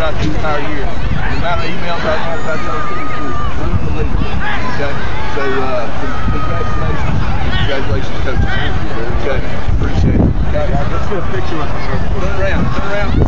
throughout the entire year. Of emails I about unbelievable. Okay? So uh, congratulations. Congratulations, coach. Okay? Appreciate it. Okay, let's get a picture with Turn around. Turn around.